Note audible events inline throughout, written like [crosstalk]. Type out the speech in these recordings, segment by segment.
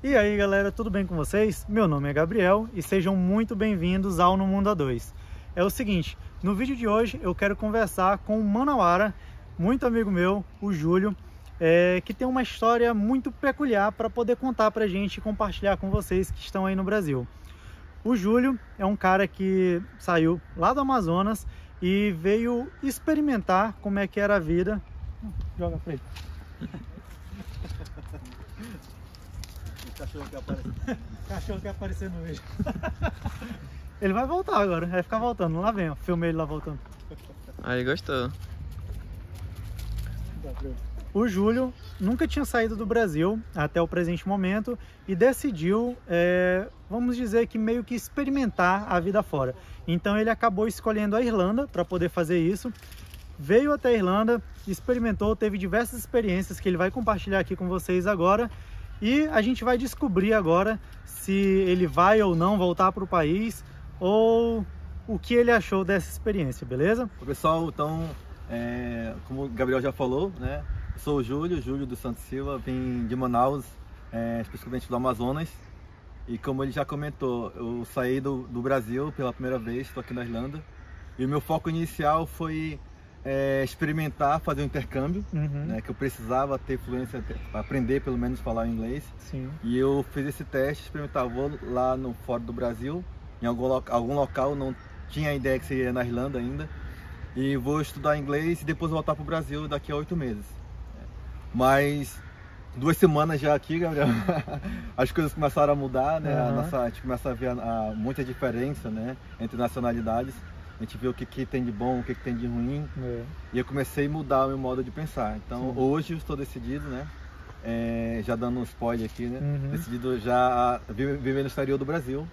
E aí galera, tudo bem com vocês? Meu nome é Gabriel e sejam muito bem-vindos ao No Mundo A2. É o seguinte, no vídeo de hoje eu quero conversar com o Manauara, muito amigo meu, o Júlio, é, que tem uma história muito peculiar para poder contar pra gente e compartilhar com vocês que estão aí no Brasil. O Júlio é um cara que saiu lá do Amazonas e veio experimentar como é que era a vida. Joga pra ele. Cachorro que aparece. [laughs] Cachorro que apareceu no vídeo. [laughs] ele vai voltar agora, vai ficar voltando. Lá vem, ó. Filmei ele lá voltando. Aí gostou. O Júlio nunca tinha saído do Brasil até o presente momento e decidiu, é, vamos dizer que meio que experimentar a vida fora. Então ele acabou escolhendo a Irlanda para poder fazer isso. Veio até a Irlanda, experimentou, teve diversas experiências que ele vai compartilhar aqui com vocês agora e a gente vai descobrir agora se ele vai ou não voltar para o país ou o que ele achou dessa experiência, beleza? Pessoal, então, é, como o Gabriel já falou, né? Eu sou o Júlio, Júlio do Santos Silva, vim de Manaus, é, especificamente do Amazonas. E como ele já comentou, eu saí do, do Brasil pela primeira vez, estou aqui na Irlanda. E o meu foco inicial foi é, experimentar fazer um intercâmbio, Uhum. né, que eu precisava ter fluência, aprender pelo menos falar inglês. Sim. E eu fiz esse teste, experimentar, vou lá no fora do Brasil, em algum, lo- algum local, não tinha ideia que seria na Irlanda ainda. E vou estudar inglês e depois voltar para o Brasil daqui a oito meses. Mas duas semanas já aqui, Gabriel, [laughs] as coisas começaram a mudar, né? A Aham. nossa, a gente começa a ver a, a- muita diferença né? entre nacionalidades. A gente vê o que, que tem de bom, o que, que tem de ruim. É. E eu comecei a mudar o meu modo de pensar. Então Sim. hoje eu estou decidido, né? É, já dando um spoiler aqui, né? Uhum. Decidido já viver no exterior do Brasil,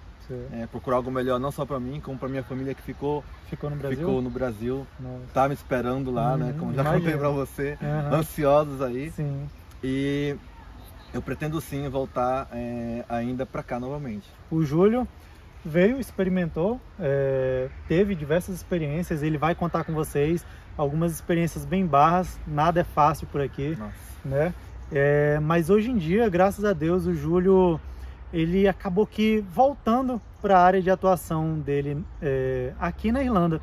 é, procurar algo melhor não só para mim, como para minha família que ficou, Ficou no Brasil? ficou no Brasil, Nossa. tá me esperando lá, né? Uhum, Como já imagino. contei para você, Aham. ansiosos aí. Sim. E eu pretendo sim voltar é, ainda para cá novamente. O Júlio veio, experimentou, é, teve diversas experiências, ele vai contar com vocês algumas experiências bem barras, nada é fácil por aqui, Nossa. né? É, mas hoje em dia, graças a Deus, o Júlio ele acabou que voltando para a área de atuação dele é, aqui na Irlanda,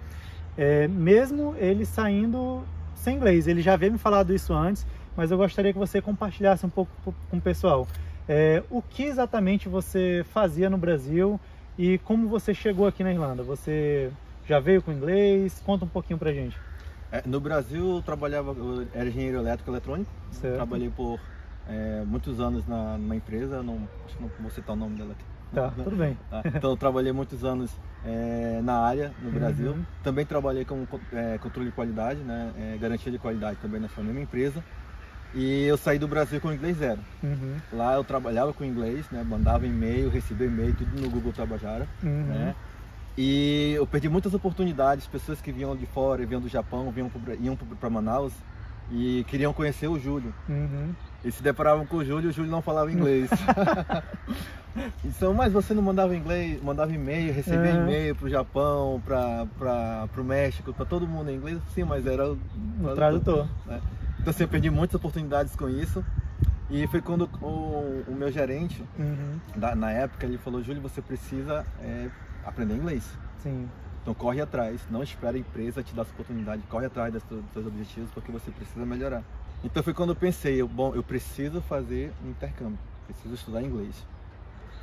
É, mesmo ele saindo sem inglês. Ele já veio me falado isso antes, mas eu gostaria que você compartilhasse um pouco com o pessoal. É, o que exatamente você fazia no Brasil e como você chegou aqui na Irlanda? Você já veio com inglês? Conta um pouquinho pra gente. É, no Brasil eu trabalhava, eu era engenheiro elétrico eletrônico, Certo. trabalhei por é, muitos anos na, numa empresa, não, acho que não vou citar o nome dela aqui. Tá, tudo bem. Tá? Então eu trabalhei muitos anos é, na área no Brasil. Uhum. Também trabalhei com é, controle de qualidade, né? é, garantia de qualidade também nessa mesma empresa. E eu saí do Brasil com inglês zero. Uhum, Lá eu trabalhava com inglês, né? mandava e-mail, recebia e-mail, tudo no Google Tabajara. uhum, Né? E eu perdi muitas oportunidades, pessoas que vinham de fora, vinham do Japão, vinham pro iam para Manaus e queriam conhecer o Júlio. uhum. E se deparavam com o Júlio, o Júlio não falava inglês. [laughs] então, mas você não mandava inglês, mandava e-mail, recebia Uhum. e-mail pro Japão, para o México, para todo mundo em inglês? Sim, mas era o O tradutor. né? Então assim, eu perdi muitas oportunidades com isso. E foi quando o, o meu gerente, Uhum, da- na época, ele falou, Júlio, você precisa é, aprender inglês. sim. Então corre atrás, não espera a empresa te dar essa oportunidade, corre atrás dos teus objetivos porque você precisa melhorar. Então foi quando eu pensei, eu, bom, eu preciso fazer um intercâmbio, preciso estudar inglês.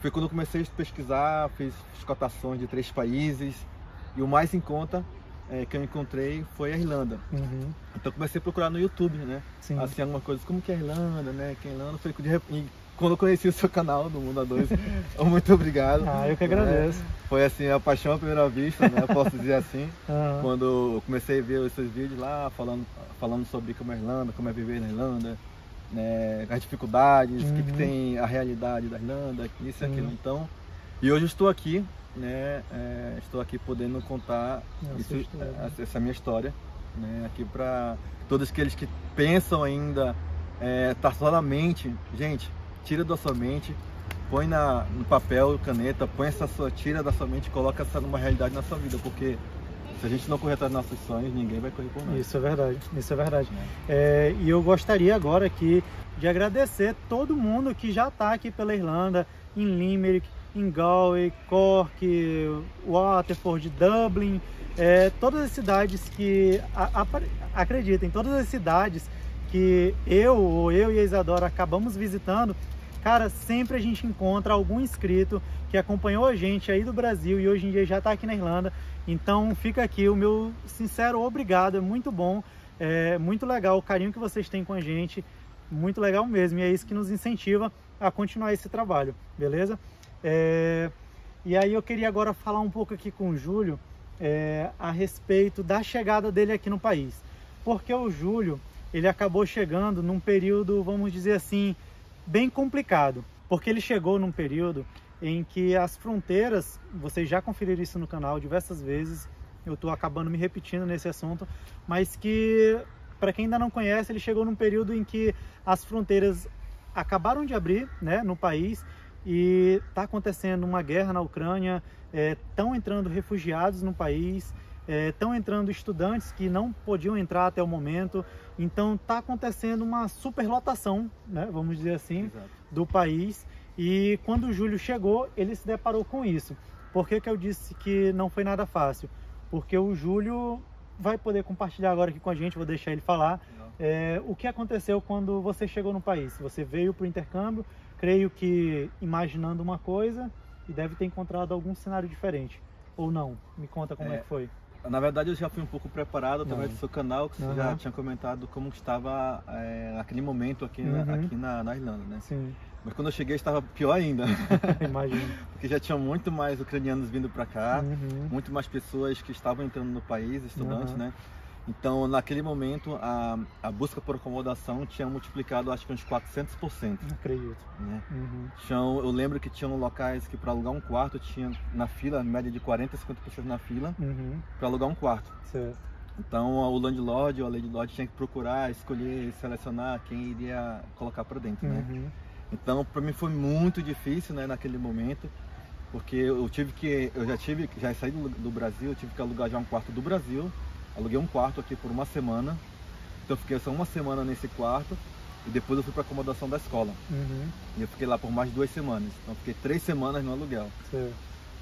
Foi quando eu comecei a pesquisar, fiz cotações de três países e o mais em conta eh, que eu encontrei foi a Irlanda. Uhum, Então comecei a procurar no YouTube, né? sim. Assim, alguma coisa, como que é a Irlanda, né? Que é a Irlanda, foi de repente, quando eu conheci o seu canal do Mundo A2, [laughs] [laughs] muito obrigado. Ah, eu que agradeço. Foi assim, a paixão à primeira vista, né? Posso dizer assim. [laughs] Aham, Quando eu comecei a ver os seus vídeos lá, falando, falando sobre como é a Irlanda, como é viver na Irlanda, né, as dificuldades, o que, que Uhum. tem a realidade da Irlanda, isso e aquilo. Então, e hoje eu estou aqui, né, é, estou aqui podendo contar Essa isso- história. essa, essa minha história, né, aqui para todos aqueles que pensam ainda, é, tá só na mente, gente, tira da sua mente, põe na, no papel, caneta, põe essa sua, tira da sua mente e coloca essa numa realidade na sua vida, porque Se a gente não correr atrás dos nossos sonhos, ninguém vai correr por nós. Isso é verdade, isso é verdade. É, e eu gostaria agora aqui de agradecer todo mundo que já está aqui pela Irlanda, em Limerick, em Galway, Cork, Waterford, Dublin, é, todas as cidades que, a, a, acreditem, todas as cidades que eu ou eu e a Isadora acabamos visitando, cara, sempre a gente encontra algum inscrito que acompanhou a gente aí do Brasil e hoje em dia já está aqui na Irlanda. Então fica aqui o meu sincero obrigado, é muito bom, é muito legal o carinho que vocês têm com a gente, muito legal mesmo, e é isso que nos incentiva a continuar esse trabalho, beleza? É... E aí eu queria agora falar um pouco aqui com o Júlio é, a respeito da chegada dele aqui no país. Porque o Júlio, ele acabou chegando num período, vamos dizer assim, bem complicado. Porque ele chegou num período em que as fronteiras, vocês já conferiram isso no canal diversas vezes, eu estou acabando me repetindo nesse assunto, mas que, para quem ainda não conhece, ele chegou num período em que as fronteiras acabaram de abrir né, no país e está acontecendo uma guerra na Ucrânia, estão é, entrando refugiados no país, estão é, entrando estudantes que não podiam entrar até o momento, então está acontecendo uma superlotação, né, vamos dizer assim, Exato. do país. E quando o Júlio chegou, ele se deparou com isso. Por que, que eu disse que não foi nada fácil? Porque o Júlio vai poder compartilhar agora aqui com a gente, vou deixar ele falar é, o que aconteceu quando você chegou no país. Você veio para o intercâmbio, creio que imaginando uma coisa e deve ter encontrado algum cenário diferente. Ou não? Me conta como é, é que foi. Na verdade, eu já fui um pouco preparado através do seu canal, que você uhum. já tinha comentado como estava é, aquele momento aqui, uhum. na, aqui na, na, Irlanda, né? Sim. Mas quando eu cheguei estava pior ainda. [laughs] Imagino. Porque já tinha muito mais ucranianos vindo para cá, uhum. muito mais pessoas que estavam entrando no país, estudantes, né? Então, naquele momento, a, a busca por acomodação tinha multiplicado, acho que uns 400%. Não acredito. Né? Uhum. Eu lembro que tinham locais que para alugar um quarto tinha na fila, média de 40 a 50 pessoas na fila, uhum. para alugar um quarto. Certo. Então, o landlord ou a landlord tinha que procurar, escolher, selecionar quem iria colocar para dentro, né? uhum. né? Então, para mim foi muito difícil, né, naquele momento, porque eu tive que, eu já tive, já saí do, do Brasil, eu tive que alugar já um quarto do Brasil, Aluguei um quarto aqui por uma semana. Então eu fiquei só uma semana nesse quarto. E depois eu fui para acomodação da escola. Uhum. E eu fiquei lá por mais de duas semanas. Então eu fiquei três semanas no aluguel. Sim.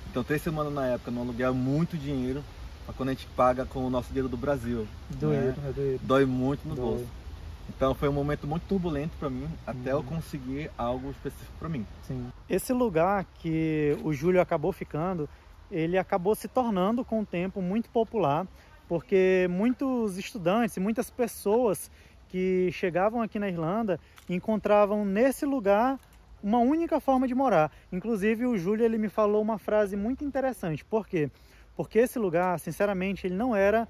Então três semanas na época no aluguel é muito dinheiro. Para quando a gente paga com o nosso dinheiro do Brasil. Doido, né? é doido. Dói muito no Dói. bolso. Então foi um momento muito turbulento para mim, até uhum. eu conseguir algo específico para mim. Sim. Esse lugar que o Júlio acabou ficando, ele acabou se tornando com o tempo muito popular porque muitos estudantes e muitas pessoas que chegavam aqui na Irlanda encontravam nesse lugar uma única forma de morar. Inclusive o Júlio ele me falou uma frase muito interessante. Por quê? Porque esse lugar, sinceramente, ele não era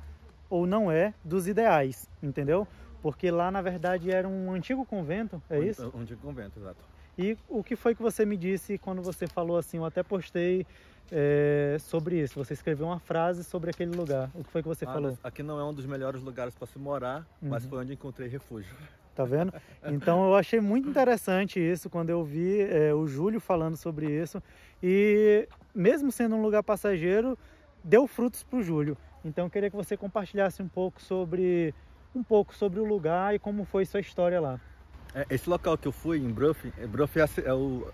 ou não é dos ideais, entendeu? Porque lá na verdade era um antigo convento, é isso? Um antigo convento, exato. E o que foi que você me disse quando você falou assim? Eu até postei é, sobre isso. Você escreveu uma frase sobre aquele lugar. O que foi que você ah, falou? Aqui não é um dos melhores lugares para se morar, uhum. mas foi onde encontrei refúgio. Tá vendo? Então eu achei muito interessante isso quando eu vi é, o Júlio falando sobre isso. E mesmo sendo um lugar passageiro, deu frutos para o Júlio. Então eu queria que você compartilhasse um pouco sobre um pouco sobre o lugar e como foi sua história lá. É, esse local que eu fui em Bruff, Bruff é, é o,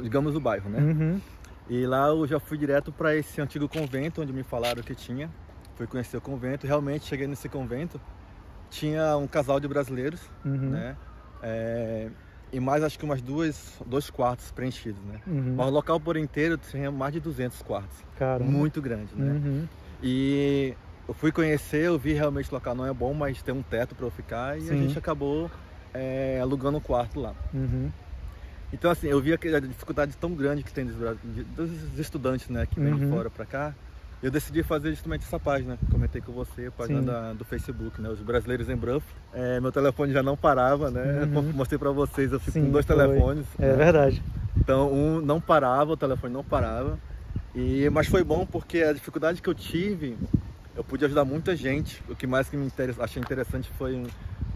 digamos, o bairro, né? Uhum. E lá eu já fui direto para esse antigo convento onde me falaram que tinha. Fui conhecer o convento. Realmente cheguei nesse convento. Tinha um casal de brasileiros, uhum. né? É, e mais acho que umas duas, dois quartos preenchidos, né? Uhum. Mas o local por inteiro tinha mais de 200 quartos. Caramba. Muito grande, né? Uhum. E eu fui conhecer, eu vi realmente o local não é bom, mas tem um teto para eu ficar e Sim. a gente acabou é, alugando um quarto lá. Uhum. Então, assim, eu vi a dificuldade tão grande que tem dos, dos estudantes, né, que vêm uhum. de fora para cá. Eu decidi fazer justamente essa página, comentei com você, a página da, do Facebook, né, os brasileiros em Bruff. É, meu telefone já não parava, né, [laughs] uhum. mostrei para vocês, eu fico Sim, com dois foi. telefones. É né? verdade. Então, um não parava, o telefone não parava. E, mas foi bom porque a dificuldade que eu tive, eu pude ajudar muita gente. O que mais que me interessa, achei interessante foi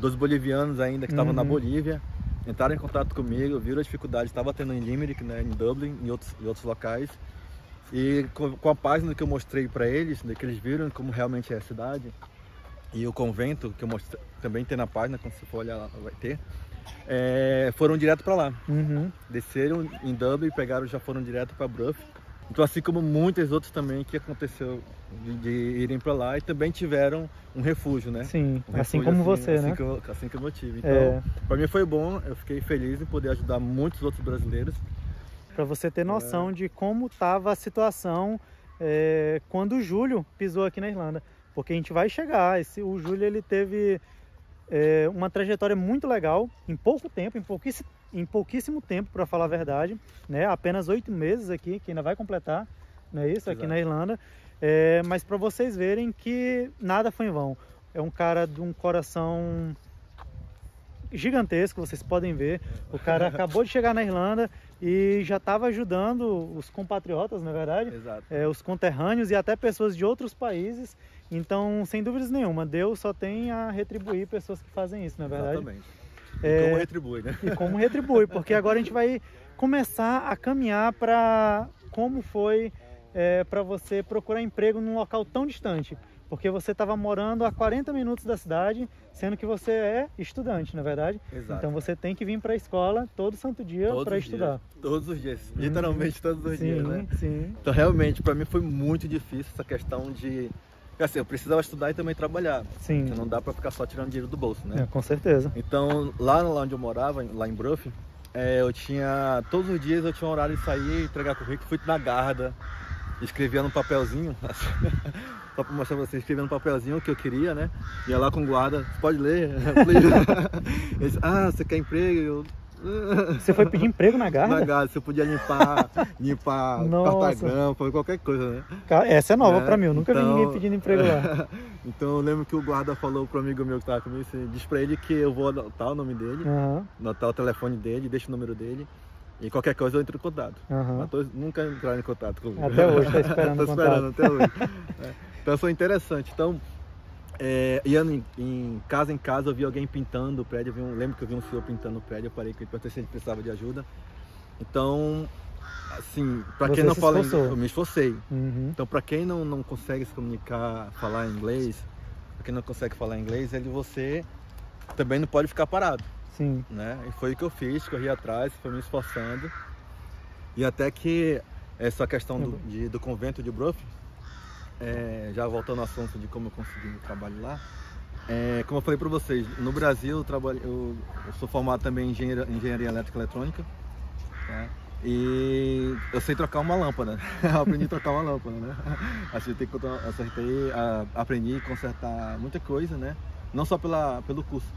dos bolivianos ainda que estavam uhum. na Bolívia entraram em contato comigo, viram a dificuldade que estava tendo em Limerick, né, em Dublin, em outros, em outros locais. E com, com a página que eu mostrei para eles, né, que eles viram como realmente é a cidade, e o convento, que eu mostrei, também tem na página, quando você for olhar lá, vai ter, é, foram direto para lá. Uhum. Desceram em Dublin, pegaram, já foram direto para Bruff. Então, assim como muitos outros também que aconteceu de, de irem para lá e também tiveram um refúgio, né? Sim, Um assim refúgio, como você, assim né? Que eu, assim como eu tive. Então, É. para mim foi bom, eu fiquei feliz em poder ajudar muitos outros brasileiros. Para você ter noção de como estava a situação é, quando o Júlio pisou aqui na Irlanda. Porque a gente vai chegar. Esse, o Júlio ele teve é, uma trajetória muito legal em pouco tempo, em pouquíssimo, em pouquíssimo tempo, para falar a verdade. Né? Apenas oito meses aqui, que ainda vai completar, não é isso? Aqui Exato. na Irlanda. É, mas para vocês verem que nada foi em vão. É um cara de um coração gigantesco, vocês podem ver. O cara [laughs] acabou de chegar na Irlanda e já estava ajudando os compatriotas, na é verdade, Exato. é, os conterrâneos e até pessoas de outros países. Então, sem dúvidas nenhuma, Deus só tem a retribuir pessoas que fazem isso, na é verdade. Exatamente. E É, como retribui, né? E como retribui, porque agora a gente vai começar a caminhar para como foi para você procurar emprego num local tão distante. Porque você estava morando a 40 minutos da cidade, sendo que você é estudante, na é verdade. Exato. Então você tem que vir para a escola todo santo dia para dias. estudar. Todos os dias. Literalmente todos os sim, dias, né? sim. Então, realmente, para mim foi muito difícil essa questão de. Porque, Assim, eu precisava estudar e também trabalhar. Sim, Porque não dá para ficar só tirando dinheiro do bolso, né? é, com certeza. Então, lá, lá onde eu morava, lá em Bruff, é, eu tinha. Todos os dias eu tinha um horário de sair, entregar currículo, fui na Garda, escrevia no papelzinho, [laughs] só para mostrar pra vocês, escrevia no papelzinho o que eu queria, né? Ia lá com o guarda, pode ler? please?" Ele disse, ah, você quer emprego? Eu. Você foi pedir emprego na Na Garda? Garda, você podia limpar, limpar [laughs] fazer qualquer coisa, né? Cara, Essa é nova Né? para mim, eu nunca vi Então- ninguém pedindo emprego lá. [laughs] então eu lembro que o guarda falou pro amigo meu que tava comigo, assim, diz pra ele que eu vou anotar o nome dele, Aham, anotar o telefone dele, deixa o número dele. E qualquer coisa eu entro em contato. aham. Mas todos nunca entraram em contato comigo. Até hoje, tá [laughs] esperando Tô esperando até hoje. É. Então foi interessante. Então, é, em, em casa em casa, eu vi alguém pintando o prédio. Um- lembro que eu vi um senhor pintando o prédio. Eu parei com ele perguntei se ele precisava de ajuda. Então, assim, pra Você quem não fala inglês, eu me esforcei. Uhum. Então, para quem não, não consegue se comunicar, falar inglês, para quem não consegue falar inglês, ele você também não pode ficar parado, Sim, né? E foi o que eu fiz, corri atrás, fui me esforçando. E até que essa questão do, de- do convento de Bruff, é, já voltando ao assunto de como eu consegui o trabalho lá, é, como eu falei para vocês, no Brasil eu, trabalho, eu, eu sou formado também em engenharia, engenharia elétrica e eletrônica, tá? E eu sei trocar uma lâmpada. [laughs] Eu aprendi a trocar uma lâmpada, né? [laughs] Acertei, acertei a- aprendi a consertar muita coisa, né? Não só pela, pelo curso.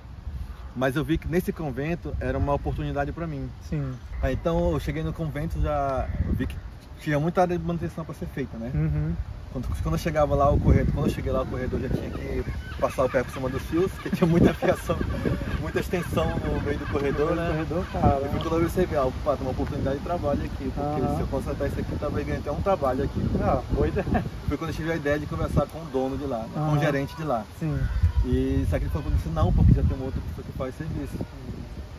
Mas eu vi que nesse convento era uma oportunidade para mim. sim. Aí, então eu cheguei no convento já vi que tinha muita área de manutenção para ser feita, né? Uhum. Quando, quando eu chegava lá o corredor, quando eu cheguei lá o corredor já tinha que passar o pé por cima dos fios, porque tinha muita fiação, [laughs] muita extensão no meio do corredor, né? Corredor, cara. E foi quando eu percebi, ah, opa, tem uma oportunidade de trabalho aqui, porque se eu consertar isso aqui, talvez ganhe até um trabalho aqui. Ah, boa ideia. Foi quando eu tive a ideia de conversar com o dono de lá, né? com o gerente de lá. Sim. E só que ele falou disse não, porque já tem uma outra pessoa que faz serviço.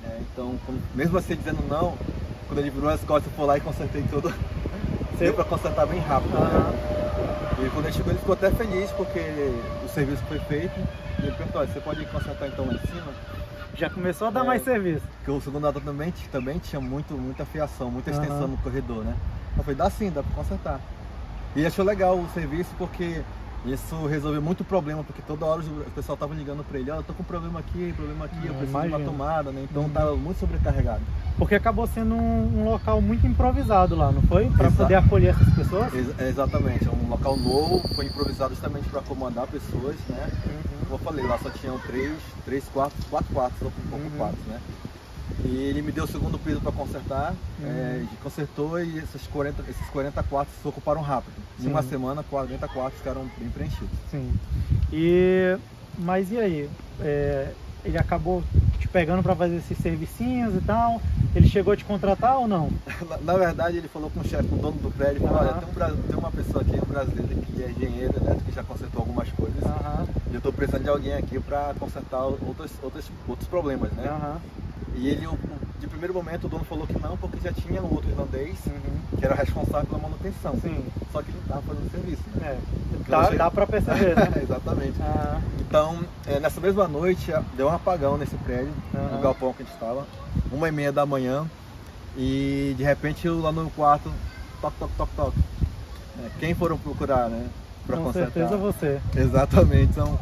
É, então, quando- mesmo assim dizendo não, quando ele virou as costas, eu fui lá e consertei tudo. Deu pra consertar bem rápido. né? E quando ele chegou, ele ficou até feliz porque o serviço foi feito. E ele perguntou, "Olha, você pode consertar então lá em cima? Já começou a dar É. mais serviço. Porque o segundo andar também, também tinha muito, muita fiação, muita extensão no corredor, né? Eu falei, dá sim, dá pra consertar. E achou legal o serviço porque isso resolveu muito problema, porque toda hora o pessoal tava ligando pra ele, ó, eu tô com problema aqui, problema aqui, eu Eu preciso de uma tomada, né? Então Uhum. tava muito sobrecarregado. Porque acabou sendo um, um local muito improvisado lá, não foi? Para poder acolher essas pessoas. Ex- exatamente, é um local novo, foi improvisado justamente para acomodar pessoas, né? Como eu falei, lá só tinham três, três quartos, quatro quartos, ou um pouco Uhum. quartos, né? E ele me deu o segundo piso para consertar, Uhum. é, consertou e esses 40, esses 40 quartos se ocuparam rápido. Em Sim. uma semana, 40 quartos ficaram bem preenchidos. Sim. E mas e aí? É, ele acabou te pegando para fazer esses servicinhos e tal. Ele chegou a te contratar ou não? [laughs] Na, verdade, ele falou com o chefe, com o dono do prédio, falou, Aham. olha, tem, um, tem uma pessoa aqui, um brasileiro, que é engenheiro elétrico, que já consertou algumas coisas. Aham. E eu estou precisando de alguém aqui para consertar outros, outros, outros problemas, né? Aham. E ele, o, de primeiro momento o dono falou que não, porque já tinha um outro irlandês que era responsável pela manutenção. Sim. Só que ele estava fazendo serviço. Né? É. Porque Dá, você- dá pra perceber, né? [laughs] Exatamente. Ah, Então, é, nessa mesma noite, deu um apagão nesse prédio, Aham. no galpão que a gente estava, uma e meia da manhã, e de repente lá no quarto, toque, toque, toque, toque. É, quem foram procurar, né? Pra com consertar. certeza você. Exatamente. Então,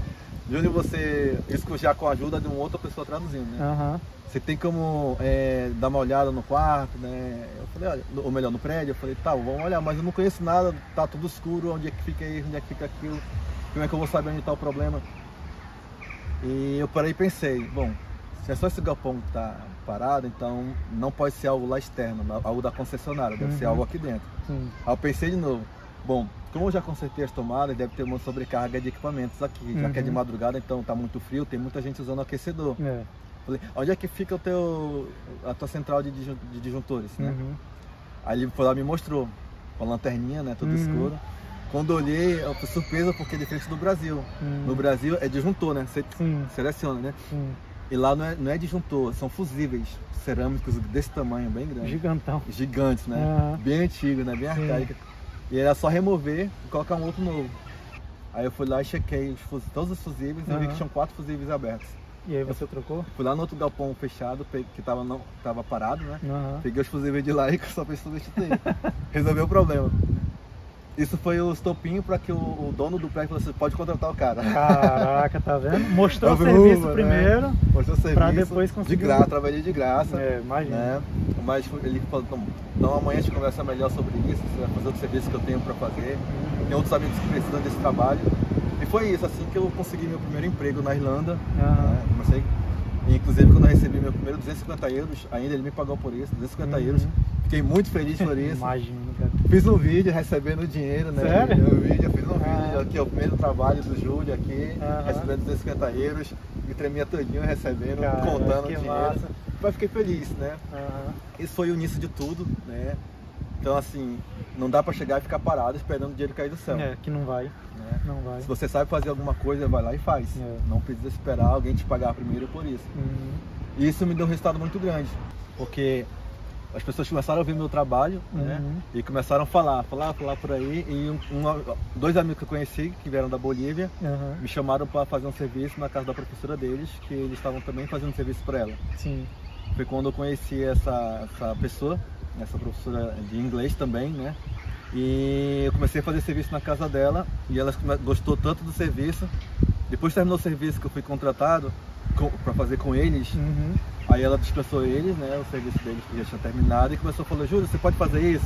Júnior, você, já com a ajuda de uma outra pessoa traduzindo, né? Aham. Você tem como é, dar uma olhada no quarto, né? Eu falei, olha, no- ou melhor, no prédio, eu falei, tá, vamos olhar, mas eu não conheço nada, tá tudo escuro, onde é que fica isso, onde é que fica aquilo, como é que eu vou saber onde tá o problema? E eu parei e pensei, bom, se é só esse galpão que tá parado, então não pode ser algo lá externo, algo da concessionária, deve ser Uhum. algo aqui dentro. Sim. Aí eu pensei de novo, bom, como eu já consertei as tomadas, deve ter uma sobrecarga de equipamentos aqui, já que é de Uhum. madrugada, então tá muito frio, tem muita gente usando aquecedor. É. Falei, onde é que fica o teu, a tua central de, de disjuntores, né? Uhum. Aí ele foi lá e me mostrou, com a lanterninha, né, tudo Uhum. escuro. Quando eu olhei, eu fui surpresa porque é diferente do Brasil. Uhum. No Brasil é disjuntor, né? Você Sim, seleciona, né? sim. E lá não é, não é disjuntor, são fusíveis cerâmicos desse tamanho, bem grande. Gigantão. Gigantes, né? Bem antigo, né? Bem Sim. arcaico. E era só remover e colocar um outro novo. Aí eu fui lá e chequei os todos os fusíveis e eu vi que tinham quatro fusíveis abertos. E aí você trocou? Fui lá no outro galpão fechado, que tava, não, tava parado, né? Aham. Peguei os fusíveis de lá e [laughs] só fez substituir. [laughs] Resolveu o problema. Isso foi o estopinho para que o, o dono do prédio falou assim, pode contratar o cara. Caraca, tá vendo? Mostrou o serviço né? primeiro. Mostrou o serviço. Pra depois De conseguir- graça, trabalhei de graça. É, imagina. Né? Mas ele falou, então, amanhã a gente conversa melhor sobre isso, você vai fazer o serviço que eu tenho para fazer. Tem outros amigos que precisam desse trabalho. E foi isso, assim que eu consegui meu primeiro emprego na Irlanda. Aham. né? Comecei, e, inclusive quando eu recebi meu primeiro 250 euros, ainda ele me pagou por isso, 250 Uhum. euros. Fiquei muito feliz por isso. Imagino, cara. Fiz um vídeo recebendo o dinheiro, né? Sério? Eu, vídeo, eu fiz um Ah. vídeo aqui, ó, o primeiro trabalho do Júlio aqui, Aham. recebendo 250 euros, me tremia todinho recebendo, Cara, contando dinheiro. massa. Mas fiquei feliz, né? Esse foi o início de tudo, né? Então assim, não dá pra chegar e ficar parado esperando o dinheiro cair do céu. É, que não vai. né? Não vai. Se você sabe fazer alguma coisa, vai lá e faz. É. Não precisa esperar alguém te pagar primeiro por isso. Uhum. E isso me deu um resultado muito grande, porque as pessoas começaram a ver meu trabalho, né? Uhum. E começaram a falar, falar, falar por aí. E um- dois amigos que eu conheci, que vieram da Bolívia, Aham. me chamaram para fazer um serviço na casa da professora deles, que eles estavam também fazendo um serviço para ela. Sim. Foi quando eu conheci essa, essa pessoa, essa professora de inglês também, né? E eu comecei a fazer serviço na casa dela e ela gostou tanto do serviço. Depois terminou o serviço que eu fui contratado para fazer com eles, Uhum. Aí ela dispensou eles, né? O serviço deles que já tinha terminado e começou a falar, Júlio, você pode fazer isso,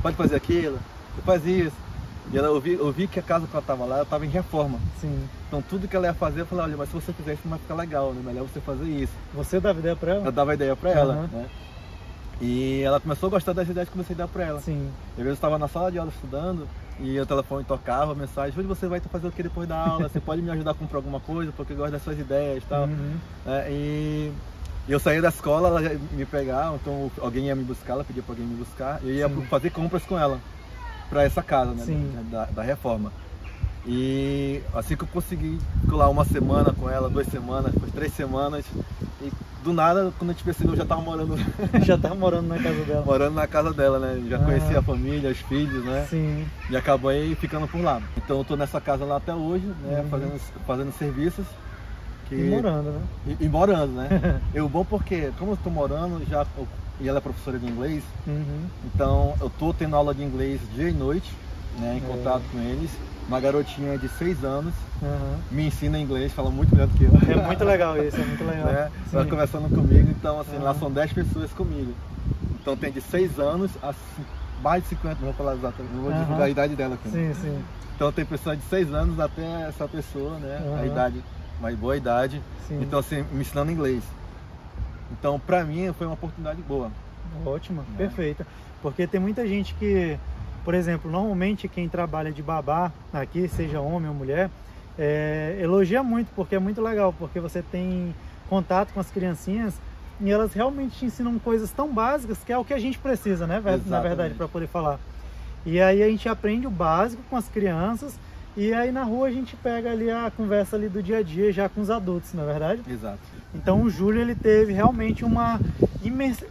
pode fazer aquilo, você faz isso. E ela, eu, vi, eu vi que a casa que ela estava lá, ela estava em reforma. Sim. Então tudo que ela ia fazer, eu falei, olha, mas se você fizer isso não vai ficar legal, né? Melhor você fazer isso. Você dava ideia pra ela? Eu dava ideia para ela, né? E ela começou a gostar das ideias que eu comecei a dar para ela. Sim. Às vezes eu estava na sala de aula estudando e o telefone tocava, a mensagem, Júlio, você vai fazer o que depois da aula? Você pode me ajudar a comprar alguma coisa, porque eu gosto das suas ideias e tal. Uhum. É, e eu saía da escola, ela ia me pegar, então alguém ia me buscar, ela pedia para alguém me buscar, e eu ia Sim. fazer compras com ela para essa casa, né, Sim. da, da reforma. E assim que eu consegui, fico lá uma semana com ela, duas semanas, depois três semanas, e do nada, quando a gente percebeu, eu já estava morando, [laughs] Já tava morando na casa dela. morando na casa dela, né, já Ah. conhecia a família, os filhos, né, Sim. e acabei ficando por lá. Então eu tô nessa casa lá até hoje, né, Uhum. fazendo, fazendo serviços. Que... E morando, né? E, e morando, né? [laughs] Eu bom porque, como eu tô morando, já, e ela é professora de inglês, Uhum. então eu tô tendo aula de inglês dia e noite, né? Em É. contato com eles. Uma garotinha de 6 anos Aham. me ensina inglês, fala muito melhor do que eu. É muito legal isso, é muito legal. [laughs] né? Ela conversando comigo, então assim, lá Aham. são 10 pessoas comigo. Então tem de 6 anos a mais de 50, não vou falar exatamente, não vou divulgar a idade dela aqui. Sim, sim. Então tem pessoas de 6 anos até essa pessoa, né? A Aham. idade, uma boa idade. sim. Então, assim, me ensinando inglês. Então, pra mim, foi uma oportunidade boa. Ótima, É. perfeita. Porque tem muita gente que, por exemplo, normalmente quem trabalha de babá aqui, seja homem ou mulher, é, elogia muito, porque é muito legal, porque você tem contato com as criancinhas e elas realmente te ensinam coisas tão básicas que é o que a gente precisa, né? ver- Na Exatamente. verdade, para poder falar. E aí a gente aprende o básico com as crianças e aí na rua a gente pega ali a conversa ali do dia a dia já com os adultos, na é verdade? Exato. Então o Júlio ele teve realmente uma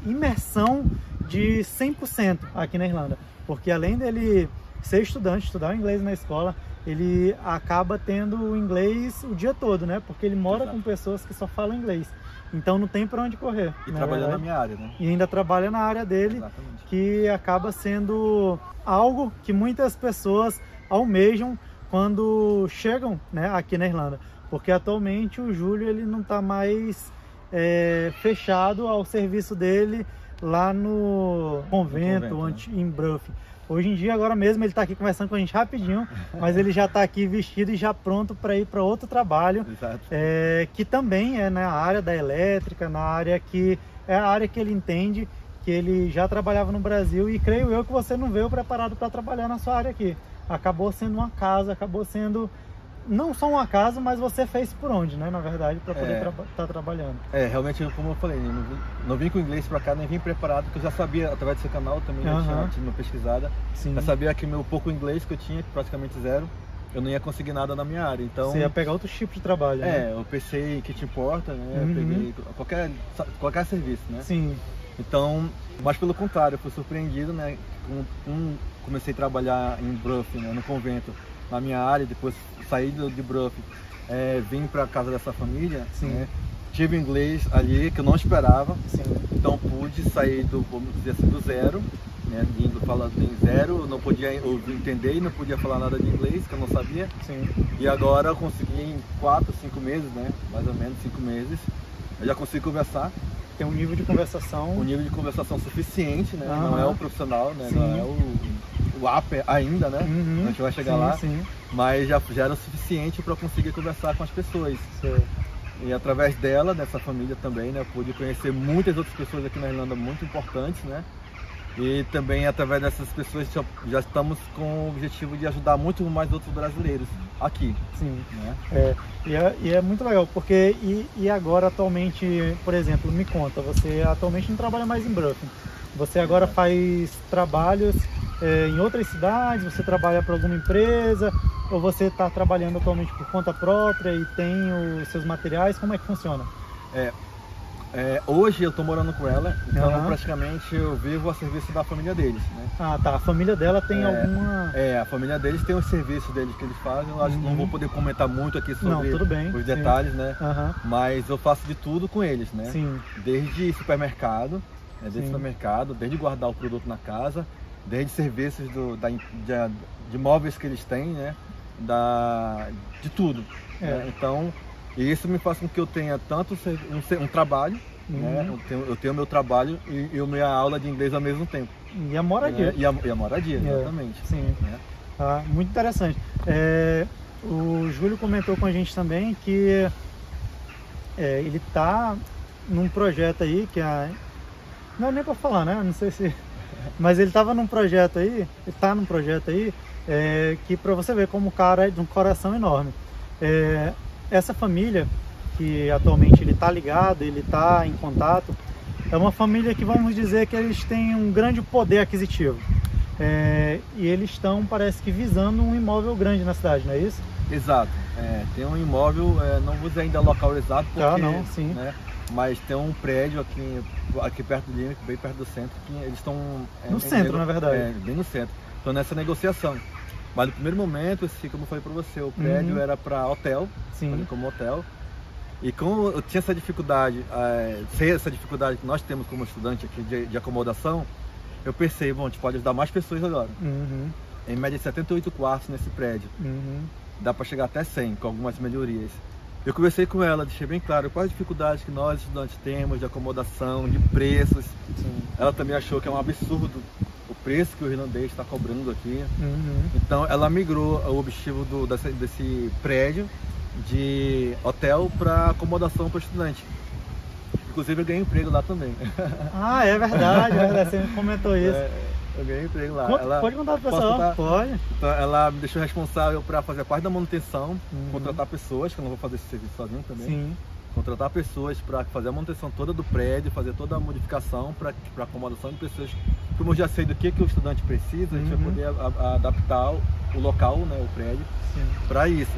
imersão de 100% aqui na Irlanda. Porque além dele ser estudante, estudar inglês na escola, ele acaba tendo o inglês o dia todo, né? Porque ele mora Exato. com pessoas que só falam inglês. Então não tem para onde correr. E trabalhando na minha área, né? E ainda trabalha na área dele, Exatamente. que acaba sendo algo que muitas pessoas almejam quando chegam né, aqui na Irlanda. Porque atualmente o Júlio ele não está mais é, fechado ao serviço dele lá no convento, no convento né? em Bruff. Hoje em dia, agora mesmo, ele está aqui conversando com a gente rapidinho, [laughs] mas ele já está aqui vestido e já pronto para ir para outro trabalho, é, que também é na área da elétrica, na área que é a área que ele entende, que ele já trabalhava no Brasil e creio eu que você não veio preparado para trabalhar na sua área aqui. Acabou sendo uma casa, acabou sendo não só um acaso, mas você fez por onde, né? Na verdade, para poder estar é. tra tá trabalhando. É, realmente, como eu falei, não vim, não vim com inglês para cá, nem vim preparado, porque eu já sabia, através do seu canal também, já tinha, uma pesquisada. Sim. Já sabia que meu pouco inglês que eu tinha, praticamente zero, eu não ia conseguir nada na minha área. Então, Você ia pegar outro tipo de trabalho, É, né? eu pensei que te importa, né? Uhum. peguei qualquer, qualquer serviço, né? Sim. Então, mas pelo contrário, eu fui surpreendido, né? Com, comecei a trabalhar em Bruff, né? no convento na minha área, depois saí de Bruff, é, vim para casa dessa família, né? tive inglês ali que eu não esperava, Sim. então pude sair do, vamos dizer assim, do zero, né? Indo falando em zero, não podia entender e não podia falar nada de inglês, que eu não sabia. Sim. E agora eu consegui em quatro, cinco meses, né? Mais ou menos cinco meses, eu já consigo conversar. Tem um nível de conversação. Um nível de conversação suficiente, né? Não é o profissional, né? Sim. Não é o o upper ainda, né? Uhum, a gente vai chegar sim, lá. Sim. Mas já, já era o suficiente para conseguir conversar com as pessoas. Sim. E através dela, dessa família também, né? Pude conhecer muitas outras pessoas aqui na Irlanda muito importantes, né? E também através dessas pessoas já, estamos com o objetivo de ajudar muito mais outros brasileiros aqui. Sim. Né? É, e, é, e é muito legal, porque e, e agora atualmente, por exemplo, me conta, você atualmente não trabalha mais em Brooklyn. Você agora faz trabalhos é, em outras cidades? Você trabalha para alguma empresa? Ou você está trabalhando atualmente por conta própria e tem os seus materiais? Como é que funciona? É, é, hoje eu estou morando com ela, então uhum. praticamente eu vivo a serviço da família deles. Né? Ah, tá. A família dela tem é, alguma. É, a família deles tem os serviços deles que eles fazem. Eu acho uhum. que não vou poder comentar muito aqui sobre não, bem, os detalhes, sim. né? Uhum. Mas eu faço de tudo com eles, né? Sim. Desde supermercado, né? desde sim. supermercado, desde guardar o produto na casa, desde serviços do, da, de, de móveis que eles têm, né? Da, de tudo. É. Né? Então, isso me faz com que eu tenha tanto um, um trabalho, uhum. né? eu, tenho, eu tenho meu trabalho e, e a minha aula de inglês ao mesmo tempo. E a moradia. É, e, a, e a moradia, é. exatamente. Sim. Né? Ah, muito interessante. É, o Júlio comentou com a gente também que é, ele está num projeto aí que a. Não é nem para falar, né? Não sei se [laughs] mas ele estava num projeto aí, está num projeto aí, é, que para você ver como o cara é de um coração enorme. Essa família, que atualmente ele está ligado, ele está em contato, é uma família que vamos dizer que eles têm um grande poder aquisitivo. É, e eles estão, parece que, visando um imóvel grande na cidade, não é isso? Exato. É, tem um imóvel, é, não vou dizer ainda local exato, ah, porque, não, sim. Né, mas tem um prédio aqui, aqui perto do Limerick, bem perto do centro, que eles estão... É, no centro, na verdade. É, bem no centro. Estão nessa negociação. Mas no primeiro momento, assim, como eu falei para você, o prédio uhum. era para hotel, Sim. como hotel. E como eu tinha essa dificuldade, é, sei essa dificuldade que nós temos como estudante aqui de, de acomodação, eu pensei, bom, a gente pode ajudar mais pessoas agora. Uhum. Em média 78 quartos nesse prédio. Uhum. Dá para chegar até 100 com algumas melhorias. Eu conversei com ela, deixei bem claro quais dificuldades que nós estudantes temos de acomodação, de preços. Sim. Ela também achou que é um absurdo o preço que o irlandês está cobrando aqui. Uhum. Então ela migrou o objetivo do, desse, desse prédio de hotel para acomodação para estudante. Inclusive eu ganhei emprego lá também. Ah, é verdade, é verdade. você comentou [laughs] isso. É, eu ganhei emprego lá. Conta, ela, pode contar pro pessoal? Contar? Pode. Então, ela me deixou responsável para fazer a parte da manutenção, uhum. contratar pessoas, que eu não vou fazer esse serviço sozinho também. Sim. Contratar pessoas para fazer a manutenção toda do prédio, fazer toda a modificação para acomodação de pessoas. Como eu já sei do que, que o estudante precisa, a gente vai uhum. poder a, a adaptar o local, né, o prédio, para isso.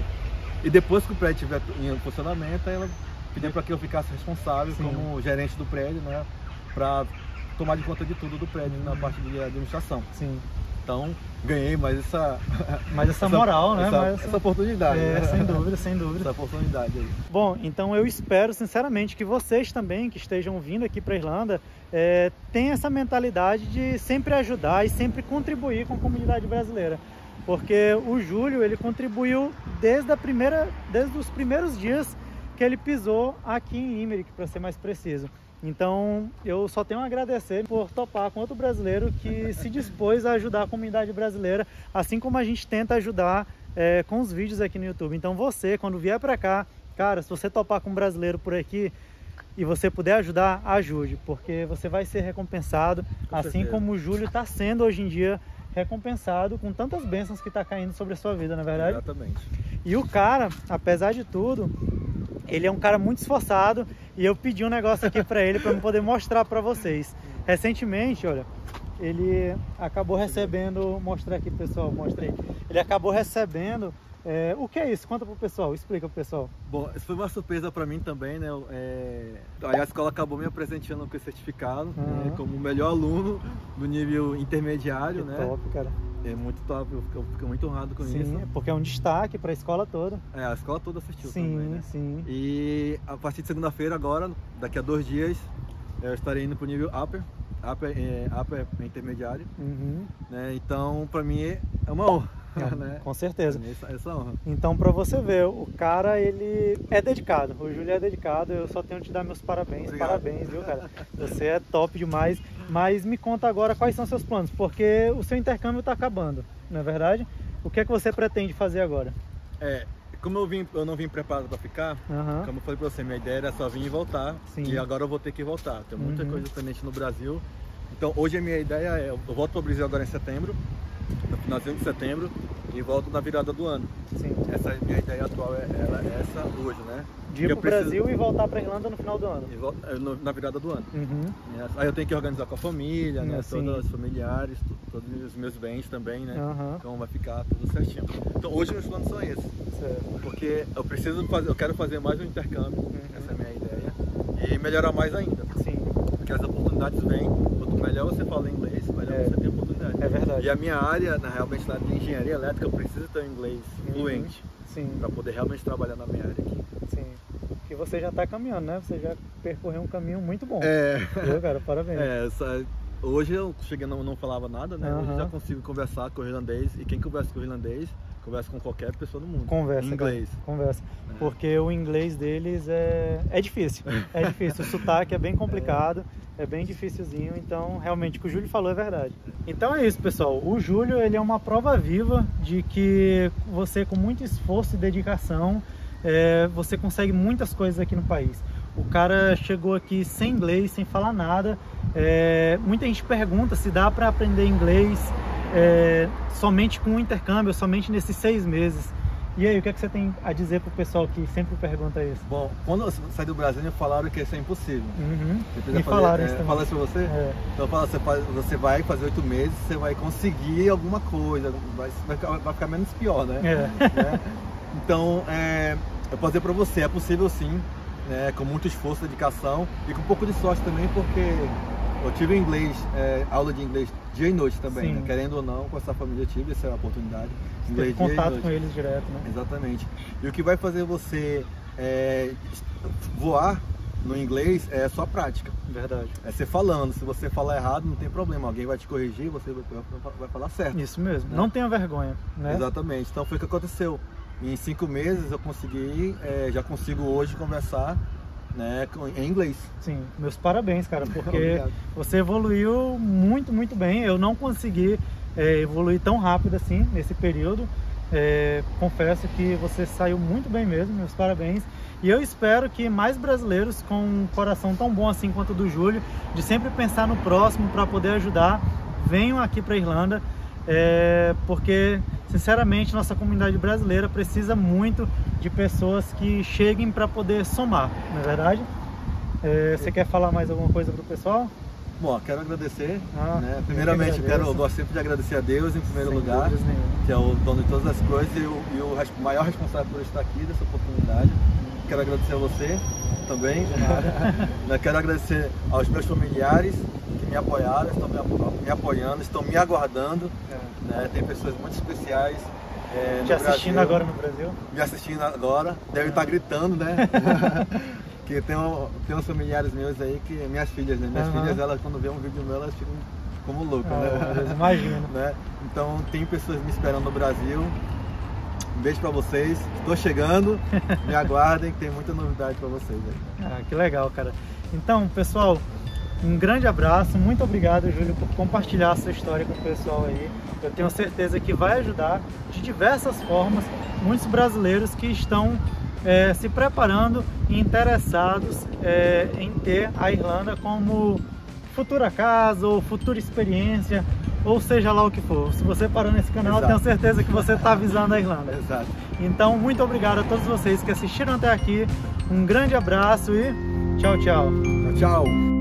E depois que o prédio estiver em funcionamento, ela pediu para que eu ficasse responsável Sim. como gerente do prédio, né? para tomar de conta de tudo do prédio na parte de administração. Sim. Então, ganhei mais essa, [laughs] mais essa [laughs] moral, essa, né? Essa, mais essa oportunidade. É, né? sem dúvida, sem dúvida. Essa oportunidade aí. Bom, então eu espero sinceramente que vocês também, que estejam vindo aqui para a Irlanda, é, tenham essa mentalidade de sempre ajudar e sempre contribuir com a comunidade brasileira. Porque o Júlio, ele contribuiu desde, a primeira, desde os primeiros dias que ele pisou aqui em Limerick, para ser mais preciso. Então, eu só tenho a agradecer por topar com outro brasileiro que se dispôs a ajudar a comunidade brasileira, assim como a gente tenta ajudar é, com os vídeos aqui no YouTube. Então, você, quando vier para cá, cara, se você topar com um brasileiro por aqui e você puder ajudar, ajude, porque você vai ser recompensado, com assim certeza. como o Júlio está sendo hoje em dia recompensado com tantas bênçãos que está caindo sobre a sua vida, na é verdade? Exatamente. E o cara, apesar de tudo, ele é um cara muito esforçado e eu pedi um negócio aqui para ele para eu poder mostrar para vocês. Recentemente, olha, ele acabou recebendo, mostrar aqui pessoal, mostrei. Ele acabou recebendo é, o que é isso? Conta pro pessoal, explica pro pessoal. Bom, isso foi uma surpresa para mim também, né? É... Aí a escola acabou me apresentando com esse certificado uhum. né? como o melhor aluno do nível intermediário, que né? Top, cara. É muito top, eu fico, eu fico muito honrado com sim, isso. Sim, porque é um destaque para a escola toda. É, a escola toda assistiu sim, também, né? Sim, E a partir de segunda-feira agora, daqui a dois dias, eu estarei indo pro nível upper, upper, é, upper intermediário. Uhum. Né? Então, para mim é uma honra. É, [laughs] né? Com certeza. Essa, essa honra. Então, para você ver, o cara ele é dedicado. O Júlio é dedicado. Eu só tenho que te dar meus parabéns. Obrigado. Parabéns, viu, cara? Você é top demais. Mas me conta agora quais são seus planos, porque o seu intercâmbio está acabando, não é verdade? O que é que você pretende fazer agora? É, como eu, vim, eu não vim preparado para ficar, uhum. como eu falei para você, minha ideia era só vir e voltar. Sim. E agora eu vou ter que voltar. Tem muita uhum. coisa pendente no Brasil. Então hoje a minha ideia é, eu volto para o Brasil agora em setembro, no finalzinho de setembro, e volto na virada do ano. Sim. Essa é a minha ideia atual, é, ela, é essa hoje, né? De ir para o preciso... Brasil e voltar para Irlanda no final do ano. Volto, na virada do ano. Uhum. Aí eu tenho que organizar com a família, né? Sim. Todos os familiares, todos os meus bens também, né? Uhum. Então vai ficar tudo certinho. Então hoje meus planos são esses. Certo. Porque eu preciso fazer, eu quero fazer mais um intercâmbio, uhum. essa é a minha ideia. E melhorar mais ainda. Sim. Porque as oportunidades vêm, melhor você fala inglês, melhor É. você tem oportunidade. É verdade. E a minha área, na realmente na engenharia elétrica, eu preciso ter um inglês Uhum. fluente Sim, para poder realmente trabalhar na minha área aqui. sim. Que você já está caminhando, né? Você já percorreu um caminho muito bom. É. Viu, cara? Parabéns. É, essa- hoje eu cheguei não, não falava nada, né? Hoje Aham. já consigo conversar com o irlandês e quem conversa com o irlandês conversa com qualquer pessoa do mundo. Conversa. Em cara. inglês. Conversa. É. Porque o inglês deles é, é difícil. É difícil. O sotaque é bem [laughs] complicado, é bem dificilzinho. Então, realmente, o que o Júlio falou é verdade. Então é isso, pessoal. O Júlio, ele é uma prova viva de que você, com muito esforço e dedicação, é, você consegue muitas coisas aqui no país. O cara chegou aqui sem inglês, sem falar nada. É, muita gente pergunta se dá para aprender inglês é, somente com o intercâmbio, somente nesses seis meses. E aí, o que, é que você tem a dizer pro pessoal que sempre pergunta isso? Bom, quando eu saí do Brasil, me falaram que isso é impossível. Uhum. Me falaram é, isso também. Fala isso pra você? É. Então fala, você, faz- você vai fazer oito meses, você vai conseguir alguma coisa, vai, vai ficar, menos pior, né? É. [laughs] Né? Então, é, eu posso dizer pra você, é possível sim, né, com muito esforço, dedicação e com um pouco de sorte também, porque eu tive inglês, é, aula de inglês dia e noite também, né? querendo ou não, com essa família eu tive essa oportunidade. Teve Inglês dia e contato com eles direto, né? Exatamente. E o que vai fazer você é, voar no inglês é a sua prática. Verdade. É você falando. Se você falar errado, não tem problema. Alguém vai te corrigir, você vai, vai falar certo. Isso mesmo. Né? Não tenha vergonha, né? Exatamente. Então foi o que aconteceu. Em cinco meses eu consegui, é, já consigo hoje conversar né, em inglês. Sim, meus parabéns, cara, [laughs] porque você evoluiu muito, muito bem. Eu não consegui é, evoluir tão rápido assim nesse período. É, confesso que você saiu muito bem mesmo, meus parabéns. E eu espero que mais brasileiros com um coração tão bom assim quanto o do Júlio, de sempre pensar no próximo para poder ajudar, venham aqui para Irlanda, é, porque sinceramente nossa comunidade brasileira precisa muito de pessoas que cheguem para poder somar, não é verdade? É, você quer falar mais alguma coisa para o pessoal? Bom, quero agradecer. Ah, né? eu que Primeiramente, eu, quero, agradeço. eu gosto sempre de agradecer a Deus em primeiro Sem lugar, que é o dono de todas as coisas e o, e o maior responsável por estar aqui, dessa oportunidade. Quero agradecer a você também. [laughs] Né? quero agradecer aos meus familiares que me apoiaram, estão me, me apoiando, estão me aguardando. É. Né? Tem pessoas muito especiais. É, Te assistindo Brasil, agora no Brasil? Me assistindo agora, deve estar gritando, né? [laughs] que tem, um, tem uns familiares meus aí que minhas filhas, né? Minhas uhum. filhas, elas quando vê um vídeo meu, elas ficam como loucas, ah, né? Imagino. [laughs] né? Então tem pessoas me esperando no Brasil. Um beijo para vocês. Estou chegando. [laughs] Me aguardem que tem muita novidade para vocês aí. Ah, que legal, cara. Então, pessoal, um grande abraço. Muito obrigado, Júlio, por compartilhar a sua história com o pessoal aí. Eu tenho certeza que vai ajudar de diversas formas muitos brasileiros que estão é, se preparando e interessados é, em ter a Irlanda como futura casa ou futura experiência, ou seja lá o que for. Se você parou nesse canal, Exato. tenho certeza que você está avisando a Irlanda. Exato. Então, muito obrigado a todos vocês que assistiram até aqui. Um grande abraço e tchau, tchau. Tchau, tchau.